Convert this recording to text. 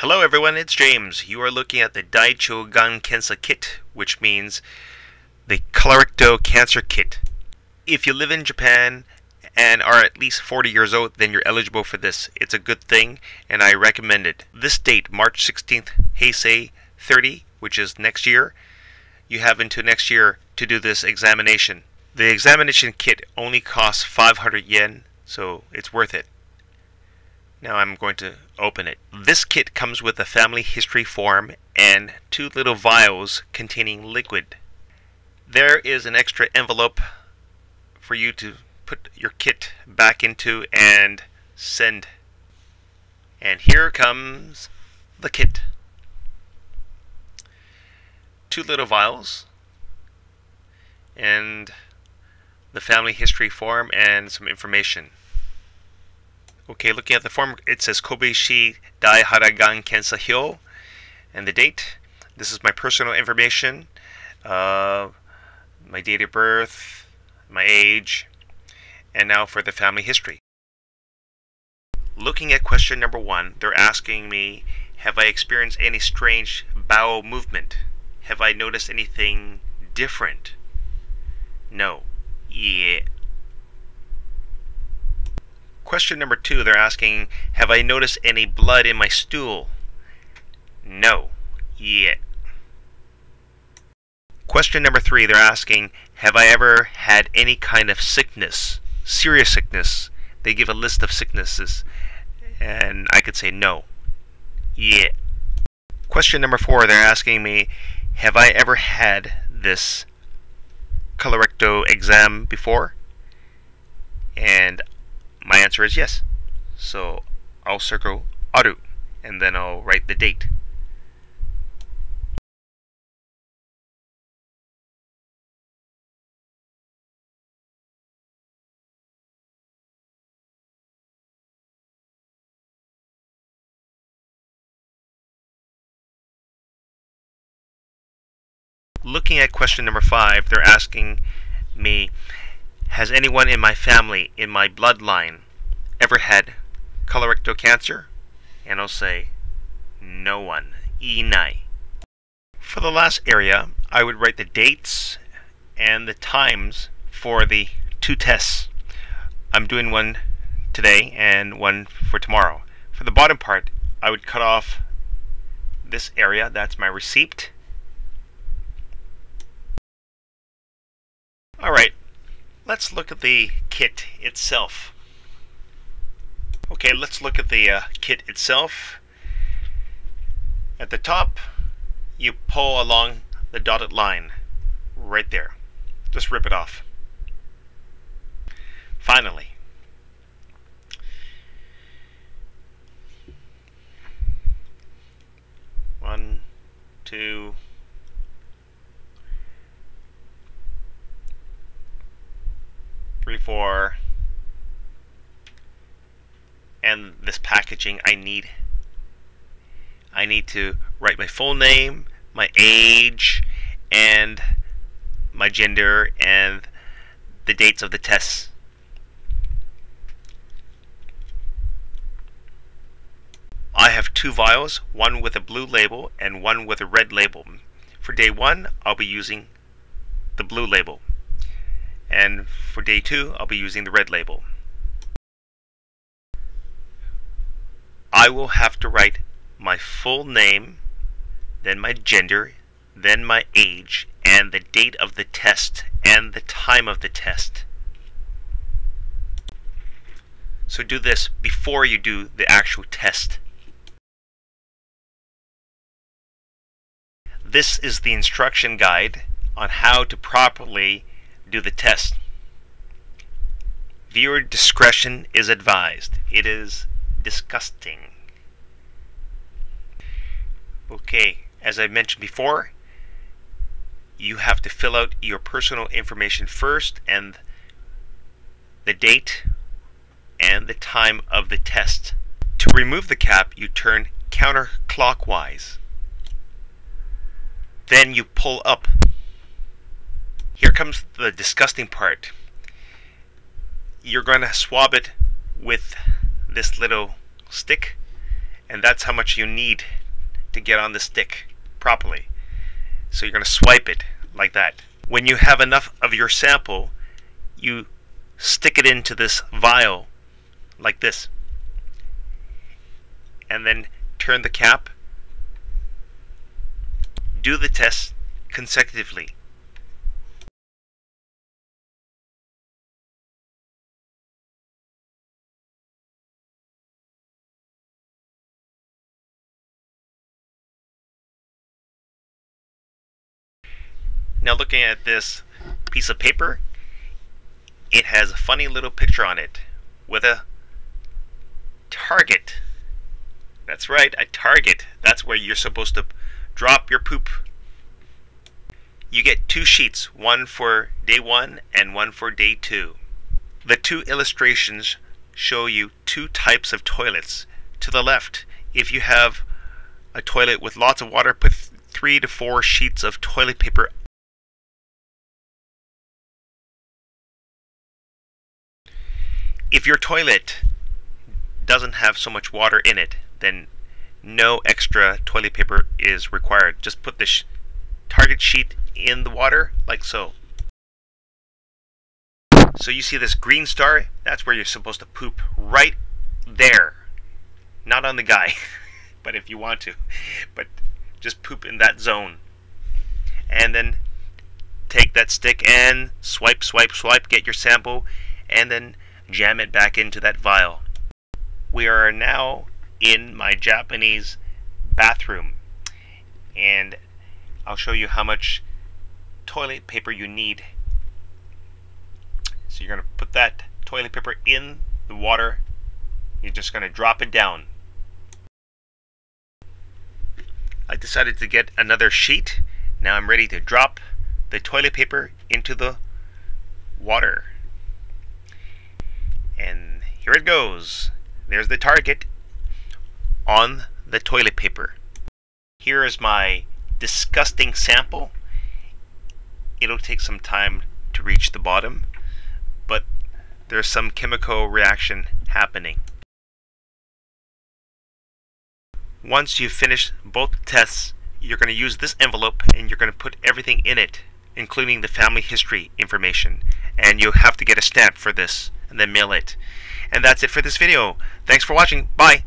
Hello everyone, it's James. You are looking at the Daicho Gan Kensa kit, which means the colorectal cancer kit. If you live in Japan and are at least 40 years old, then you're eligible for this. It's a good thing and I recommend it. This date, March 16th, Heisei 30, which is next year, you have until next year to do this examination. The examination kit only costs 500 yen, so it's worth it. Now I'm going to open it. This kit comes with a family history form and two little vials containing liquid. There is an extra envelope for you to put your kit back into and send. And here comes the kit. Two little vials and the family history form and some information. Okay, looking at the form, it says Kobayashi Dai Haragan Kensa Hyo and the date. This is my personal information, uh, my date of birth, my age, and now for the family history. Looking at question number one, they're asking me, have I experienced any strange bowel movement? Have I noticed anything different? No. Yeah. Question number two, they're asking, have I noticed any blood in my stool? No. Yet. Question number three, they're asking, have I ever had any kind of sickness? Serious sickness. They give a list of sicknesses, and I could say no. Yeah. Question number four, they're asking me, have I ever had this colorectal exam before? And my answer is yes. So I'll circle aru and then I'll write the date. Looking at question number five, they're asking me has anyone in my family, in my bloodline, ever had colorectal cancer? And I'll say, no one. Inai. For the last area, I would write the dates and the times for the two tests. I'm doing one today and one for tomorrow. For the bottom part, I would cut off this area, that's my receipt. Alright, let's look at the kit itself. Okay, let's look at the uh, kit itself. At the top, you pull along the dotted line right there. Just rip it off. Finally, one, two, four, and this packaging I need. I need to write my full name, my age, and my gender, and the dates of the tests. I have two vials, one with a blue label and one with a red label. For day one, I'll be using the blue label and for day two I'll be using the red label. I will have to write my full name, then my gender, then my age, and the date of the test and the time of the test. So do this before you do the actual test. This is the instruction guide on how to properly do the test. Viewer discretion is advised. It is disgusting. Okay, as I mentioned before, you have to fill out your personal information first and the date and the time of the test. To remove the cap, you turn counterclockwise. Then you pull up comes the disgusting part. You're going to swab it with this little stick And that's how much you need to get on the stick properly. So you're going to swipe it like that. When you have enough of your sample, you stick it into this vial like this. And then turn the cap. Do the test consecutively. Now looking at this piece of paper, it has a funny little picture on it with a target. That's right, a target. That's where you're supposed to drop your poop. You get two sheets, one for day one and one for day two. The two illustrations show you two types of toilets. To the left, if you have a toilet with lots of water, put three to four sheets of toilet paper if your toilet doesn't have so much water in it, then no extra toilet paper is required. Just put the sh target sheet in the water like so. So you see this green star? That's where you're supposed to poop. Right there. Not on the guy, but if you want to. But just poop in that zone. And then take that stick and swipe, swipe, swipe, get your sample, and then jam it back into that vial. We are now in my Japanese bathroom and I'll show you how much toilet paper you need. So you're going to put that toilet paper in the water. You're just going to drop it down. I decided to get another sheet. Now I'm ready to drop the toilet paper into the water. Here it goes. There's the target on the toilet paper. Here is my disgusting sample. It'll take some time to reach the bottom, but there's some chemical reaction happening. Once you've finished both tests, you're going to use this envelope and you're going to put everything in it, including the family history information, and you'll have to get a stamp for this and then mail it. And that's it for this video. Thanks for watching. Bye.